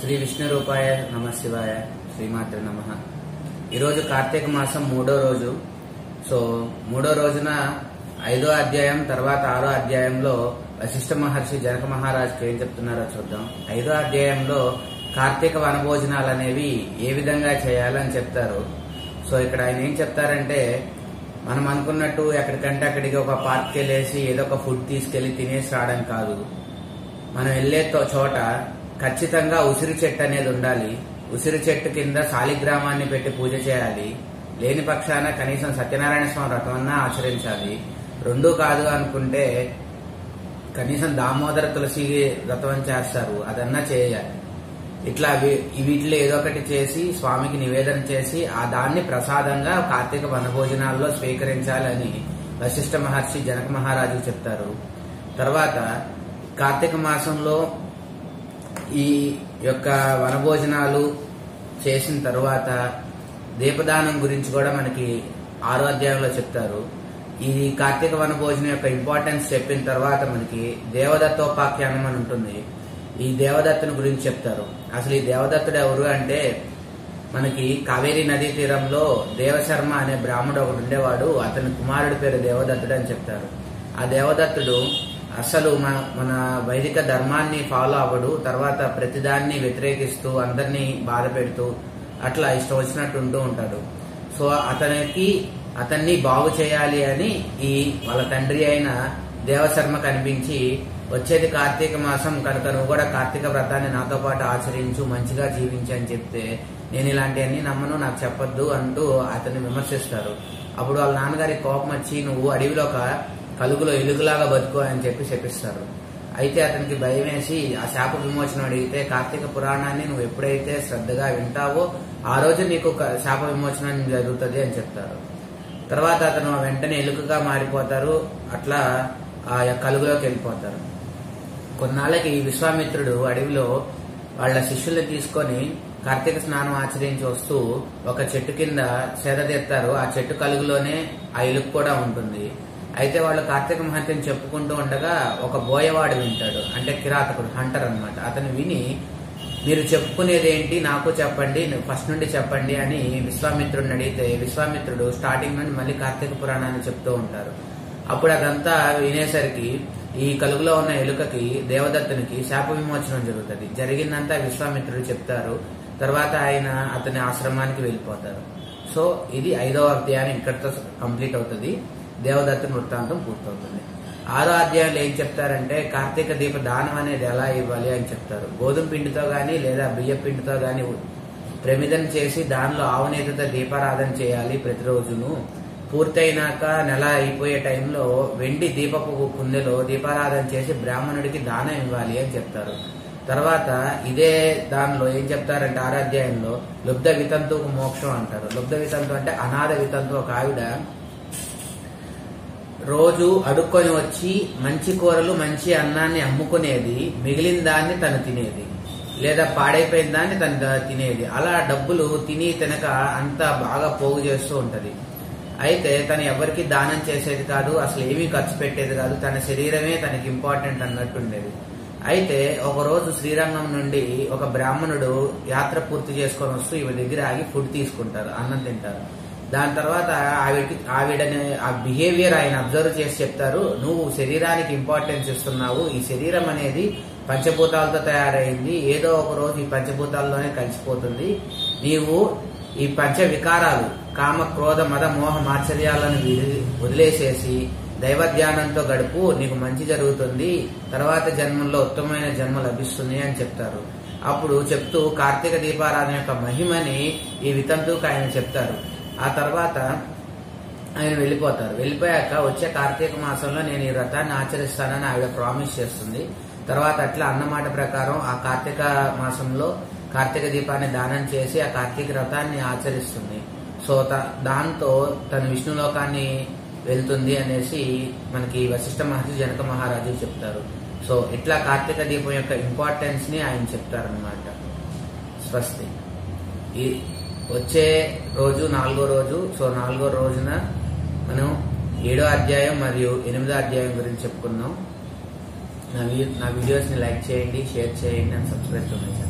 శ్రీ విష్ణు రూపాయ నమ శివాయ శ్రీమాత్ర నమ. ఈరోజు కార్తీక మాసం మూడో రోజు. సో మూడో రోజున ఐదో అధ్యాయం తర్వాత ఆరో అధ్యాయంలో వశిష్ఠ మహర్షి జనక మహారాజుకి ఏం చెప్తున్నారో చూద్దాం. ఐదో అధ్యాయంలో కార్తీక వనభోజనాలు అనేవి ఏ విధంగా చేయాలని చెప్తారు. సో ఇక్కడ ఆయన ఏం చెప్తారంటే మనం అనుకున్నట్టు ఎక్కడికంటే అక్కడికి ఒక పార్క్కి వెళ్ళేసి ఏదో ఒక ఫుడ్ తీసుకెళ్ళి తినేసి రావడం కాదు. మనం వెళ్ళే తో- చోట ఖచ్చితంగా ఉసిరి చెట్టు అనేది ఉండాలి. ఉసిరి చెట్టు కింద శాలిగ్రామాన్ని పెట్టి పూజ చేయాలి. లేని పక్షాన కనీసం సత్యనారాయణ స్వామి వ్రతం అన్నా ఆచరించాలి. రెండూ కాదు అనుకుంటే కనీసం దామోదర తులసి వ్రతం చేస్తారు. అదన్నా చేయాలి. ఇట్లా వీ- వీటిలో ఏదో ఒకటి చేసి స్వామికి నివేదన చేసి ఆ దాన్ని ప్రసాదంగా కార్తీక వనభోజనాల్లో స్వీకరించాలని వశిష్ఠ మహర్షి జనక మహారాజు చెప్తారు. తర్వాత కార్తీక మాసంలో ఈ యొక్క వనభోజనాలు చేసిన తర్వాత దీపదానం గురించి కూడా మనకి ఆరో అధ్యాయంలో చెప్తారు. ఈ కార్తీక వనభోజనం యొక్క ఇంపార్టెన్స్ చెప్పిన తర్వాత మనకి దేవదత్తోపాఖ్యానం అని ఉంటుంది. ఈ దేవదత్తుని గురించి చెప్తారు. అసలు ఈ దేవదత్తుడు ఎవరు అంటే మనకి కావేరీ నదీ తీరంలో దేవశర్మ అనే బ్రాహ్మడు ఒకడు ఉండేవాడు. అతని కుమారుడి పేరు దేవదత్తుడు అని చెప్తారు. ఆ దేవదత్తుడు అసలు మన మన వైదిక ధర్మాన్ని ఫాలో అవ్వడు తర్వాత ప్రతిదాన్ని వ్యతిరేకిస్తూ అందరినీ బాధ పెడుతూ అట్లా ఇష్టం వచ్చినట్టు ఉంటూ ఉంటాడు. సో అతనికి అతన్ని బాగు చేయాలి అని ఈ వాళ్ళ తండ్రి అయిన దేవశర్మ కనిపించి వచ్చేది కార్తీక మాసం కనుక నువ్వు కూడా కార్తీక వ్రతాన్ని నాతో పాటు ఆచరించు మంచిగా జీవించు అని చెప్తే నేను ఇలాంటివన్నీ నమ్మను నాకు చెప్పొద్దు అంటూ అతన్ని విమర్శిస్తారు. అప్పుడు వాళ్ళ నాన్నగారి కోపం వచ్చి నువ్వు అడవిలో ఒక కలుగులో ఎలుగులాగా బతుకు అని చెప్పి చెప్పిస్తారు. అయితే అతనికి భయం వేసి ఆ శాప విమోచనం అడిగితే కార్తీక పురాణాన్ని నువ్వు ఎప్పుడైతే శ్రద్ధగా వింటావో ఆ రోజు నీకు శాప విమోచనం జరుగుతుంది అని చెప్తారు. తర్వాత అతను వెంటనే ఎలుకగా మారిపోతారు. అట్లా ఆ యొక్క కలుగులోకి వెళ్ళిపోతారు. కొన్నాళ్ళకి విశ్వామిత్రుడు అడవిలో వాళ్ళ శిష్యుల్ని తీసుకొని కార్తీక స్నానం ఆచరించి వస్తూ ఒక చెట్టు కింద సేదతీస్తారు ఆ చెట్టు కలుగులోనే ఆ ఎలుక కూడా ఉంటుంది. అయితే వాళ్ళు కార్తీక మహత్యం చెప్పుకుంటూ ఉండగా ఒక బోయవాడు వింటాడు. అంటే కిరాతకుడు హంటర్ అన్నమాట. అతను విని మీరు చెప్పుకునేది ఏంటి నాకు చెప్పండి ఫస్ట్ నుండి చెప్పండి అని విశ్వామిత్రుడిని అడిగితే విశ్వామిత్రుడు స్టార్టింగ్ నుండి మళ్ళీ కార్తీక పురాణాన్ని చెప్తూ ఉంటారు. అప్పుడు అదంతా వినేసరికి ఈ కలుగులో ఉన్న ఎలుకకి దేవదత్తునికి శాప విమోచనం జరుగుతుంది. జరిగిందంతా విశ్వామిత్రుడు చెప్తారు. తర్వాత ఆయన అతని ఆశ్రమానికి వెళ్ళిపోతారు. సో ఇది ఐదవ అధ్యాయం ఇక్కడితో కంప్లీట్ అవుతుంది. దేవదత్త వృత్తాంతం పూర్తవుతుంది. ఆరో అధ్యాయంలో ఏం చెప్తారంటే కార్తీక దీప దానం అనేది ఎలా ఇవ్వాలి అని చెప్తారు. గోధుమ పిండితో గాని లేదా బియ్య పిండితో గాని ప్రమిదం చేసి దానిలో ఆవునేతతో దీపారాధన చేయాలి ప్రతిరోజును. పూర్తయినాక నెల అయిపోయే టైంలో వెండి దీపపు కుందెలో దీపారాధన చేసి బ్రాహ్మణుడికి దానం ఇవ్వాలి అని చెప్తారు. తర్వాత ఇదే దానిలో ఏం చెప్తారంటే ఆరాధ్యాయంలో లుబ్ధ వితంతుకు మోక్షం అంటారు. లుబ్ధ వితంతు అంటే అనాథ వితంతు ఒక ఆవిడ రోజు అడుక్కొని వచ్చి మంచి కూరలు మంచి అన్నాన్ని అమ్ముకునేది మిగిలిన దాన్ని తను తినేది. లేదా పాడైపోయిన దాన్ని తను తినేది. అలా డబ్బులు తిని తినక అంతా బాగా పోగు చేస్తూ ఉంటది. అయితే తను ఎవరికి దానం చేసేది కాదు అసలు ఏమీ ఖర్చు పెట్టేది కాదు. తన శరీరమే తనకి ఇంపార్టెంట్ అన్నట్టు ఉండేది. అయితే ఒక రోజు శ్రీరంగం నుండి ఒక బ్రాహ్మణుడు యాత్ర పూర్తి చేసుకొని వస్తూ ఈమె దగ్గర ఆగి ఫుడ్ తీసుకుంటారు అన్నం తింటారు. దాని తర్వాత ఆవిడకి ఆవిడని ఆ బిహేవియర్ ఆయన అబ్జర్వ్ చేసి చెప్తారు నువ్వు శరీరానికి ఇంపార్టెన్స్ ఇస్తున్నావు. ఈ శరీరం అనేది పంచభూతాలతో తయారైంది. ఏదో ఒక రోజు ఈ పంచభూతాల్లోనే కలిసిపోతుంది. నీవు ఈ పంచ వికారాలు కామ క్రోధ మద మోహ మాచర్యాలను వదిలేసేసి దైవ ధ్యానంతో గడుపు. నీకు మంచి జరుగుతుంది. తర్వాత జన్మల్లో ఉత్తమమైన జన్మ లభిస్తుంది అని చెప్తారు. అప్పుడు చెప్తూ కార్తీక దీపారాధన యొక్క మహిమని ఈ వితంతుకు ఆయన చెప్తారు. ఆ తర్వాత ఆయన వెళ్ళిపోతారు. వెళ్ళిపోయాక వచ్చే కార్తీక మాసంలో నేను ఈ వ్రతాన్ని ఆచరిస్తానని ఆవిడ ప్రామిస్ చేస్తుంది. తర్వాత అట్లా అన్నమాట ప్రకారం ఆ కార్తీక మాసంలో కార్తీక దీపాన్ని దానం చేసి ఆ కార్తీక వ్రతాన్ని ఆచరిస్తుంది. సో త- దాంతో తన విష్ణులోకాన్ని వెళ్తుంది అనేసి మనకి వశిష్ఠ మహర్షి జనక మహారాజు చెప్తారు. సో ఇట్లా కార్తీక దీపం యొక్క ఇంపార్టెన్స్ని ఆయన చెప్తారనమాట స్వస్తి. ఈ వచ్చే రోజు నాలుగో రోజు సో నాలుగో రోజున మనం ఏడో అధ్యాయం మరియు ఎనిమిదో అధ్యాయం గురించి చెప్పుకుందాం. నా వీ- నా వీడియోస్ని లైక్ చేయండి షేర్ చేయండి అండ్ సబ్స్క్రైబ్ చేయండి